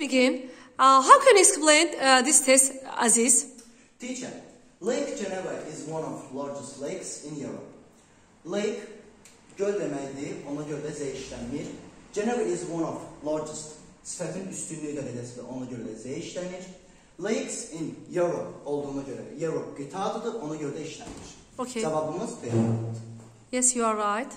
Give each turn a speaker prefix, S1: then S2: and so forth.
S1: Begin. Uh, how can you explain uh, this test, Aziz?
S2: Teacher, Lake Geneva is one of largest lakes in Europe. Lake göl deməkdir, ona görə də Z işlənmir. Geneva is one of largest sifətin üstünlüyü dərəcəsində ona görə də Z işlənir. Lakes in Europe olduğuna görə Europe qitadır, ona görə də işlənir.
S1: Okay.
S2: Cavabımız B.
S1: Yes, you are right.